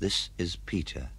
This is Peter.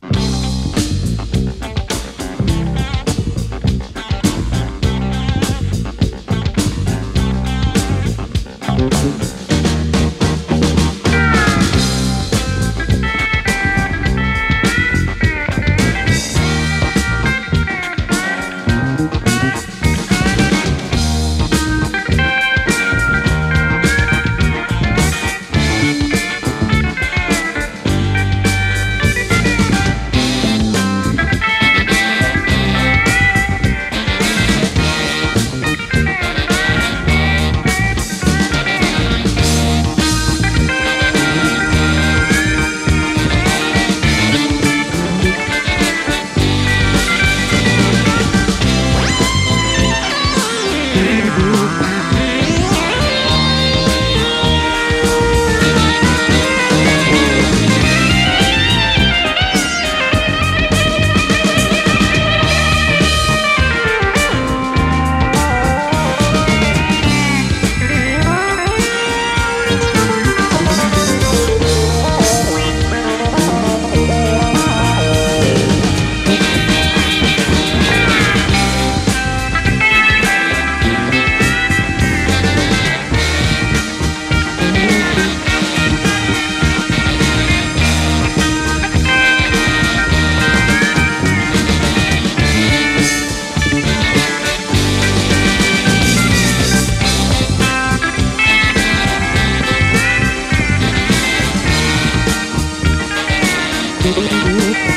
You.